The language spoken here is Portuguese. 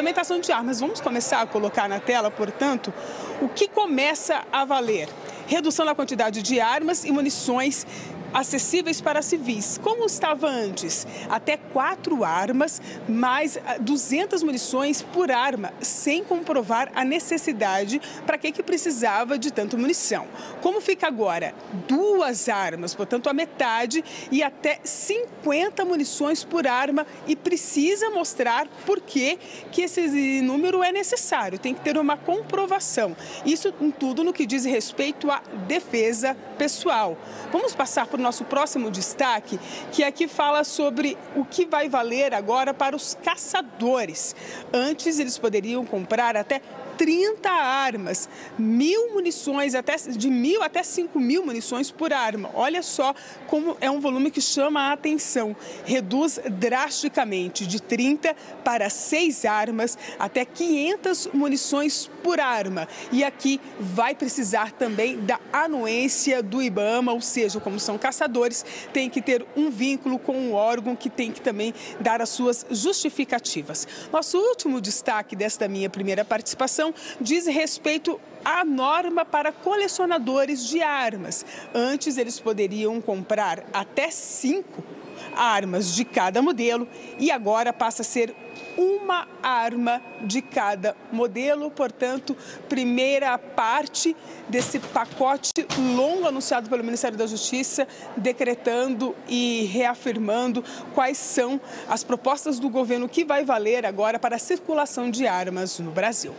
regulamentação de armas. Vamos começar a colocar na tela, portanto, o que começa a valer. Redução da quantidade de armas e munições acessíveis para civis, como estava antes. Até quatro armas, mais 200 ah, munições por arma, sem comprovar a necessidade para que, que precisava de tanto munição. Como fica agora? Duas armas, portanto, a metade e até 50 munições por arma e precisa mostrar por que, que esse número é necessário. Tem que ter uma comprovação. Isso tudo no que diz respeito à defesa pessoal. Vamos passar por nosso próximo destaque, que aqui fala sobre o que vai valer agora para os caçadores. Antes, eles poderiam comprar até 30 armas, mil munições, até, de mil até cinco mil munições por arma. Olha só como é um volume que chama a atenção. Reduz drasticamente de 30 para 6 armas, até 500 munições por arma. E aqui vai precisar também da anuência do IBAMA, ou seja, como são caçadores, tem que ter um vínculo com um órgão que tem que também dar as suas justificativas. Nosso último destaque desta minha primeira participação diz respeito à norma para colecionadores de armas. Antes, eles poderiam comprar até cinco armas de cada modelo e agora passa a ser uma arma de cada modelo. Portanto, primeira parte desse pacote longo anunciado pelo Ministério da Justiça, decretando e reafirmando quais são as propostas do governo que vai valer agora para a circulação de armas no Brasil.